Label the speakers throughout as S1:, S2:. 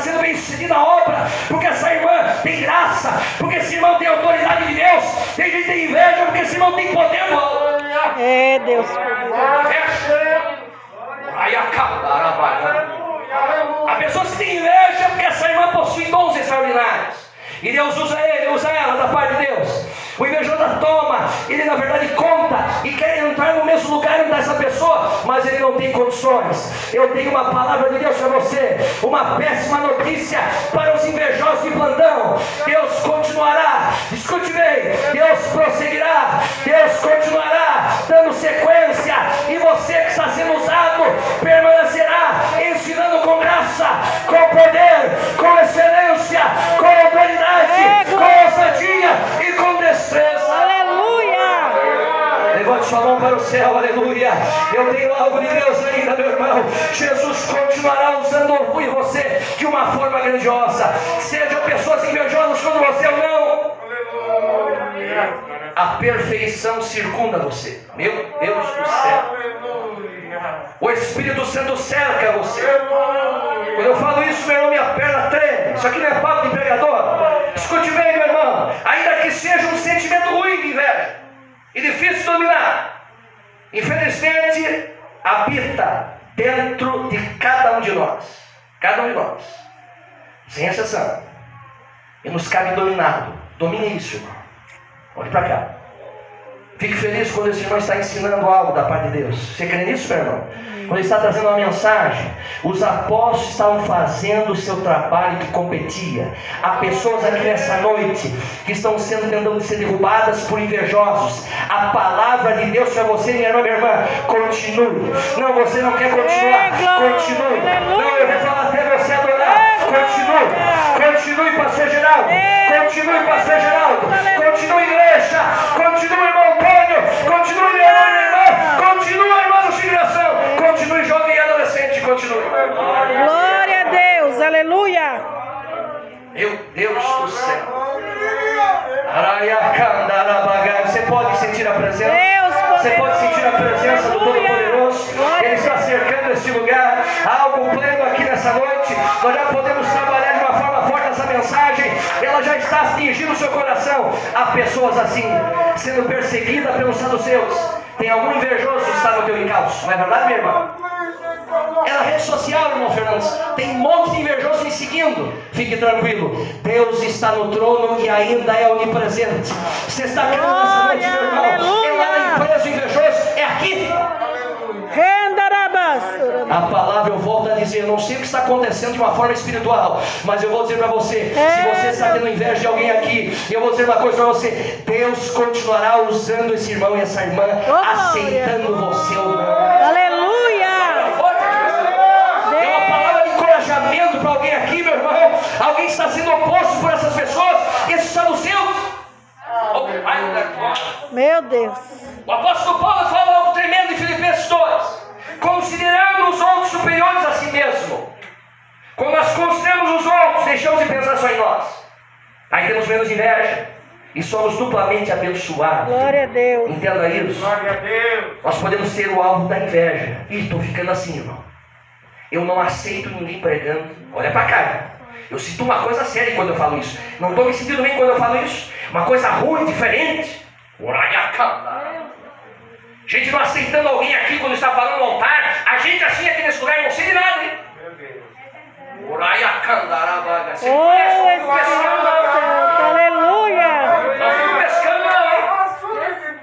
S1: sendo bem sucedida a obra, porque essa irmã tem graça, porque esse irmão tem autoridade de Deus. Tem gente que tem inveja, porque esse irmão tem poder do alto.
S2: É, Deus.
S1: A pessoa se tem inveja porque essa irmã possui dons extraordinários. E Deus usa ele, usa ela da parte de Deus. O invejoso toma, ele na verdade conta e quer entrar no mesmo lugar onde está essa pessoa, mas ele não tem condições. Eu tenho uma palavra de Deus para você, uma péssima notícia para os invejosos de plantão. Deus continuará, escute bem, Deus prosseguirá, Deus continuará dando sequência, e você que está sendo usado permanecerá ensinando com graça, com poder, com excelência, com autoridade com ousadia e com destreza.
S2: Aleluia!
S1: Levante sua mão para o céu, aleluia. Eu tenho algo de Deus ainda, meu irmão. Jesus continuará usando em você de uma forma grandiosa. Sejam pessoas invejosas quando você ou não. A perfeição circunda você. Meu Deus do céu. O Espírito Santo cerca você. Quando eu falo isso, meu irmão, minha perna treme. Isso aqui não é papo de pregador. Escute bem, meu irmão. Ainda que seja um sentimento ruim de inveja e difícil dominar, infelizmente habita dentro de cada um de nós. Cada um de nós. Sem exceção. E nos cabe dominá-lo. Domine isso, irmão. Olhe para cá. Fique feliz quando esse irmão está ensinando algo da parte de Deus. Você crê nisso, meu irmão? Quando ele está trazendo uma mensagem, os apóstolos estavam fazendo o seu trabalho que competia. Há pessoas aqui nessa noite que estão sendo tentando ser derrubadas por invejosos. A palavra de Deus para você, minha irmã, minha irmã, continue. Não, você não quer continuar. Continue. Não, eu vou falar até você adorar. Continue. Continue, pastor Geraldo. Continue, pastor Geraldo. Continue, igreja. Continue, irmão Antônio. Continue, minha irmã, minha irmã. Continue, irmã do Figuração. Continue, jovem e adolescente. Continue.
S2: Glória a Deus. Aleluia.
S1: Meu Deus do céu. Você pode sentir a presença? Você pode sentir a presença do Todo-Poderoso? Ele está cercando este lugar. Há algo pleno aqui nessa noite. Nós já podemos trabalhar de uma forma forte essa mensagem. Ela já está atingindo o seu coração. Há pessoas assim, sendo perseguidas pelos saduceus. Tem algum invejoso que está no teu encalço. Não é verdade, minha irmã? É na rede social, irmão Fernandes. Tem um monte de invejoso me seguindo. Fique tranquilo. Deus está no trono e ainda é onipresente. Você está crendo nessa noite, meu irmão? É lá na empresa invejoso. É aqui. A palavra eu volto a dizer, não sei o que está acontecendo de uma forma espiritual, mas eu vou dizer para você, se você está tendo inveja de alguém aqui, eu vou dizer uma coisa para você, Deus continuará usando esse irmão e essa irmã, aceitando você ou não.
S2: Aleluia!
S1: Tem uma palavra de encorajamento para alguém aqui, meu irmão. Alguém está sendo oposto por essas pessoas, esses são os seus.
S2: Meu Deus.
S1: O apóstolo Paulo fala algo tremendo em Filipenses 2 considerando os outros superiores a si mesmo. Quando nós consideramos os outros, deixamos de pensar só em nós. Aí temos menos inveja. E somos duplamente abençoados.
S2: Glória a Deus.
S1: Entenda isso.
S3: Glória a Deus.
S1: Nós podemos ser o alvo da inveja. E estou ficando assim, irmão. Eu não aceito ninguém pregando. Olha para cá. Eu sinto uma coisa séria quando eu falo isso. Não estou me sentindo bem quando eu falo isso. Uma coisa ruim, diferente. Gente não aceitando alguém aqui quando está falando no altar. A gente assim aqui nesse lugar não sei de nada, hein? Você
S2: oh, Aleluia!
S1: Não fico pescando, não, hein?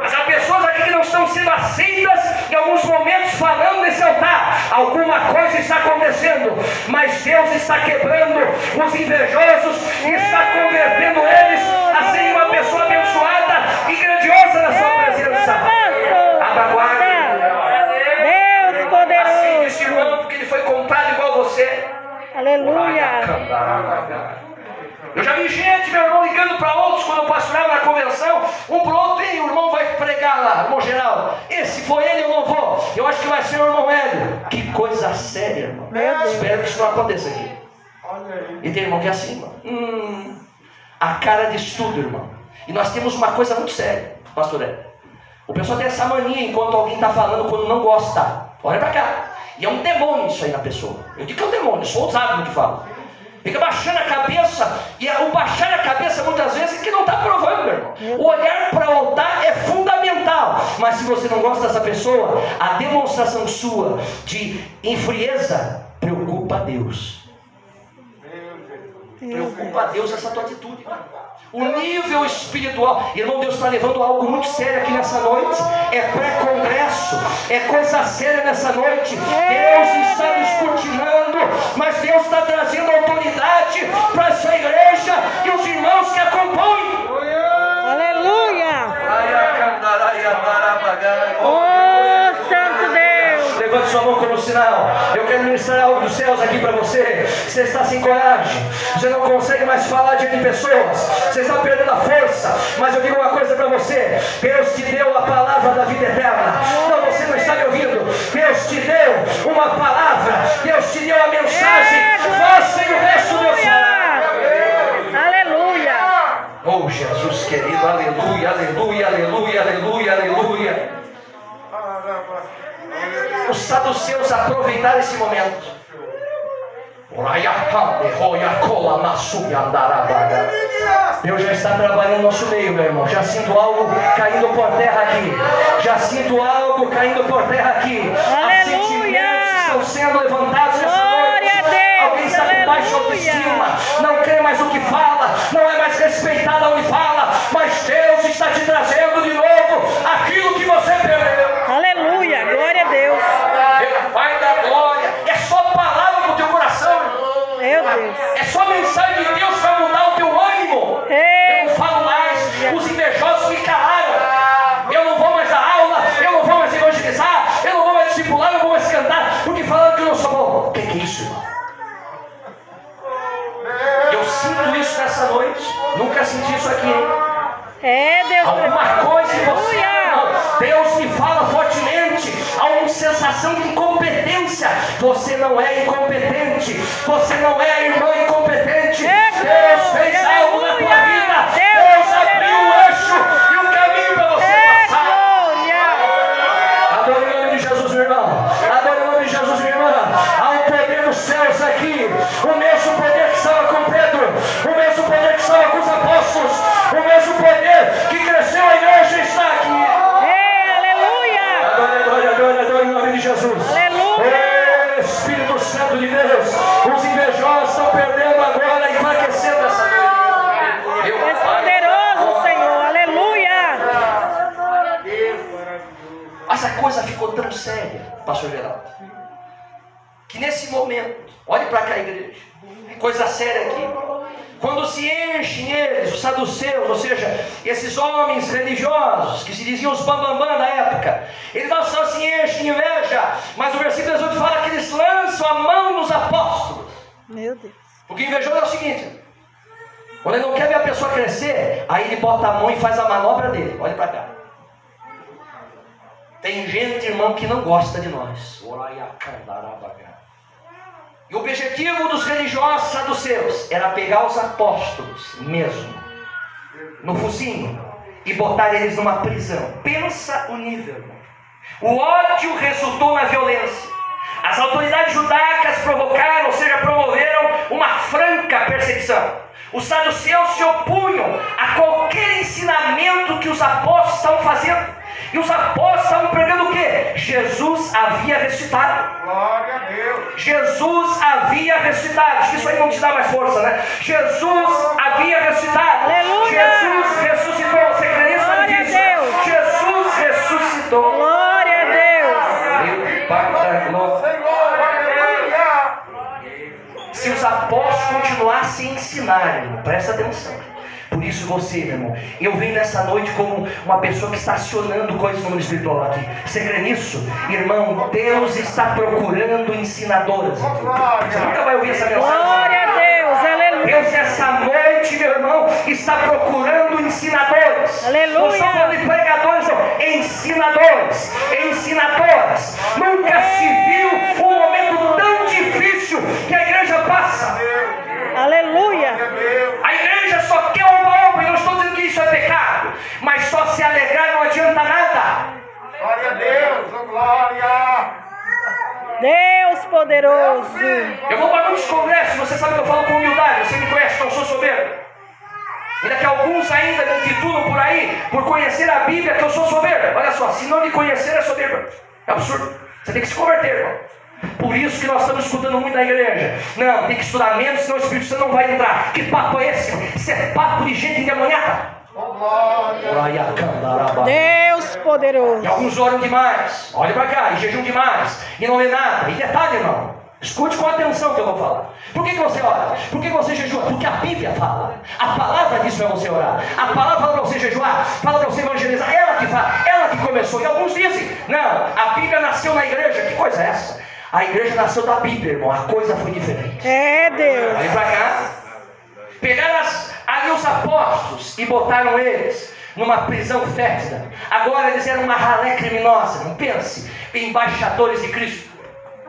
S1: Mas há pessoas aqui que não estão sendo aceitas em alguns momentos falando nesse altar. Alguma coisa está acontecendo, mas Deus está quebrando os invejosos e está convertendo eles a serem uma pessoa abençoada e grandiosa na sua presença. Abra guarda.
S2: Deus poderoso.
S1: Assim disse irmão, porque ele foi comprado igual você.
S2: Aleluia.
S1: Eu já vi gente, meu irmão, ligando para outros quando eu pastorava na convenção, um para outro, e o irmão vai pregar lá, irmão geral. Esse foi ele, eu não vou. Eu acho que vai ser o irmão Hélio. Que coisa séria, irmão. Espero que isso não aconteça aqui. E tem irmão que é assim, irmão. Hum, a cara de estudo, irmão. E nós temos uma coisa muito séria, pastor Hélio. O pessoal tem essa mania enquanto alguém está falando quando não gosta. Olha para cá. E é um demônio isso aí na pessoa. Eu digo que é um demônio, eu sou ousado no que falo. Fica baixando a cabeça, e o baixar a cabeça muitas vezes é que não está provando, meu irmão. O olhar para o altar é fundamental, mas se você não gosta dessa pessoa, a demonstração sua de infrieza preocupa a Deus. Preocupa a Deus essa tua atitude. O nível espiritual, irmão, Deus está levando algo muito sério aqui nessa noite. É pré-congresso, é coisa séria nessa noite. Deus está descortinando, mas Deus está trazendo autoridade para essa igreja e os irmãos que a compõem.
S2: Aleluia. Oh, Santo Deus.
S1: Levante sua mão Eu quero ministrar algo dos céus aqui para você. Você está sem coragem. Você não consegue mais falar diante de pessoas. Você está perdendo a força. Mas eu digo uma coisa para você. Deus te deu a palavra da vida eterna. Não, você não está me ouvindo. Deus te deu uma palavra. Deus te deu a mensagem. Faça o resto Deus fará.
S2: Aleluia.
S1: Oh Jesus querido, aleluia, aleluia, aleluia, aleluia, aleluia. Os saduceus aproveitaram esse momento. Deus já está trabalhando no nosso meio, meu irmão. Já sinto algo caindo por terra aqui. Já sinto algo caindo por terra aqui.
S2: Aleluia.
S1: Sentimentos estão sendo levantados nessa noite. Alguém está com baixa autoestima. Não crê mais no que fala. Não é mais respeitado onde fala. Mas Deus sensação de incompetência. Você não é incompetente. Você não é a irmã incompetente. Deus fez algo coisa ficou tão séria, pastor Geraldo, que nesse momento, olhe para cá, igreja, coisa séria aqui. Quando se enchem eles, os saduceus, ou seja, esses homens religiosos que se diziam os bambambam da época, eles não só se enchem de inveja, mas o versículo 18 fala que eles lançam a mão nos apóstolos.
S2: Meu Deus.
S1: Porque invejoso é o seguinte: quando ele não quer ver a pessoa crescer, aí ele bota a mão e faz a manobra dele. Olha para cá. Tem gente, irmão, que não gosta de nós. E o objetivo dos religiosos saduceus era pegar os apóstolos mesmo, no focinho, e botar eles numa prisão. Pensa o nível, irmão. O ódio resultou na violência. As autoridades judaicas provocaram, ou seja, promoveram uma franca perseguição. Os saduceus se opunham a qualquer ensinamento que os apóstolos estavam fazendo. E os apóstolos estavam pregando o quê? Jesus havia ressuscitado.
S3: Glória a Deus.
S1: Jesus havia ressuscitado. Acho que isso aí não te dá mais força, né? Jesus havia ressuscitado.
S2: Aleluia.
S1: Jesus ressuscitou. Você crê nisso?
S2: Glória a Deus.
S1: Jesus ressuscitou.
S2: Glória a Deus.
S1: Glória. Se os apóstolos continuassem a ensinar, irmão, presta atenção. Isso você, meu irmão, eu venho nessa noite como uma pessoa que está acionando coisas no mundo espiritual aqui. Você crê nisso? Irmão, Deus está procurando ensinadoras. Você nunca vai ouvir essa mensagem.
S2: Glória a Deus. Aleluia.
S1: Deus essa noite, meu irmão, está procurando ensinadores.
S2: Aleluia.
S1: Não de pregadores, não. Ensinadores, ensinadoras. Nunca se viu mas só se alegrar não adianta nada.
S3: Glória a Deus, oh glória.
S2: Deus poderoso.
S1: Eu vou para muitos congressos, você sabe que eu falo com humildade. Ainda que alguns ainda me intitulam por aí, por conhecer a Bíblia, que eu sou soberbo. Olha só, se não me conhecer é soberbo. É absurdo. Você tem que se converter, irmão. Por isso que nós estamos escutando muito na igreja. Não, tem que estudar menos, senão o Espírito Santo não vai entrar. Que papo é esse? Isso é papo de gente endemoniada.
S2: Deus poderoso.
S1: E alguns oram demais, olha para cá, e jejum demais, e não lê nada. E detalhe, irmão, escute com atenção o que eu vou falar. Por que, que você ora? Por que, você jejua? Porque a Bíblia fala. A palavra diz para você orar. A palavra fala para você jejuar, fala para você evangelizar. Ela que fala, ela que começou. E alguns dizem, não, a Bíblia nasceu na igreja. Que coisa é essa? A igreja nasceu da Bíblia, irmão. A coisa foi diferente.
S2: É Deus.
S1: Olhem para cá. Pegaram as, ali os apóstolos e botaram eles numa prisão fétida. Agora eles eram uma ralé criminosa. Não pense, embaixadores de Cristo.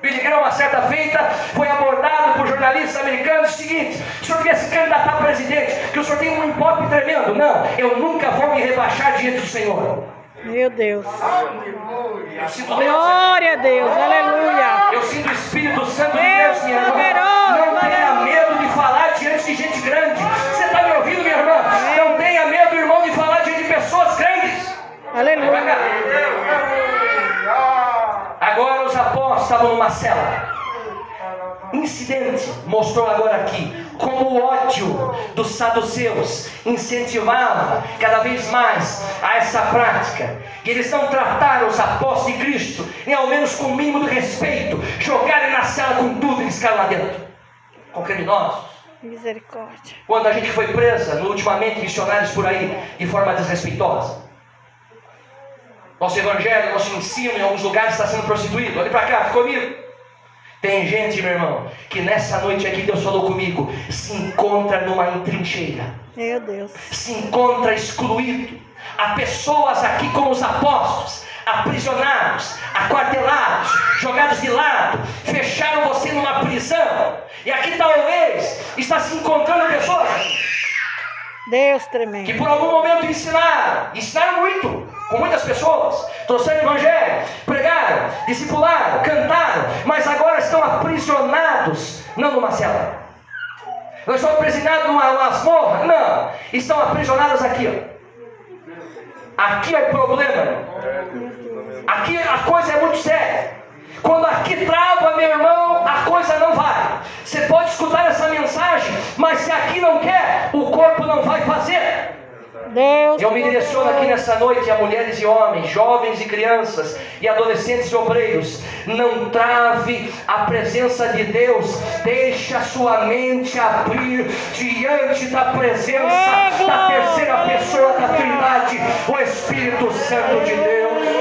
S1: Billy Graham, uma certa feita, foi abordado por jornalistas americanos. O seguinte: o senhor devia se candidatar a presidente, que o senhor tem um impop tremendo. Não, eu nunca vou me rebaixar diante do Senhor.
S2: Meu Deus.
S3: Aleluia.
S1: Eu sinto Deus.
S2: Glória a Deus. Aleluia.
S1: Eu sinto o Espírito Santo de
S2: Deus
S1: Deus, minha irmã. Não tenha
S2: Aleluia.
S1: Agora os apóstolos estavam numa cela. Incidente mostrou agora aqui como o ódio dos saduceus incentivava cada vez mais a essa prática. E eles não trataram os apóstolos de Cristo, nem ao menos com o mínimo de respeito, jogarem na cela com tudo e eles lá dentro, com criminosos.
S2: Misericórdia.
S1: Quando a gente foi presa, no ultimamente, missionários por aí, de forma desrespeitosa. Nosso evangelho, nosso ensino em alguns lugares está sendo prostituído. Olha para cá, fica comigo. Tem gente, meu irmão, que nessa noite aqui Deus falou comigo, se encontra numa trincheira,
S2: Meu Deus.
S1: se encontra excluído. Há pessoas aqui como os apóstolos, aprisionados, aquartelados, jogados de lado, fecharam você numa prisão. E aqui talvez está se encontrando pessoas
S2: Deus
S1: que
S2: tremendo.
S1: por algum momento ensinaram, ensinaram muito, com muitas pessoas, trouxeram evangelho, pregaram, discipularam, cantaram, mas agora estão aprisionados, não numa cela. Não estão aprisionados numa masmorra, não, estão aprisionados aqui. Ó. Aqui é problema. Aqui a coisa é muito séria. Quando aqui trava, meu irmão, a coisa não vai. Você pode escutar essa mensagem, mas se aqui não quer, o corpo não vai fazer.
S2: Deus.
S1: Eu me direciono aqui nessa noite a mulheres e homens, jovens e crianças, e adolescentes e obreiros. Não trave a presença de Deus, deixe a sua mente abrir diante da presença
S2: É,
S1: da terceira pessoa da Trindade, o Espírito Santo de Deus.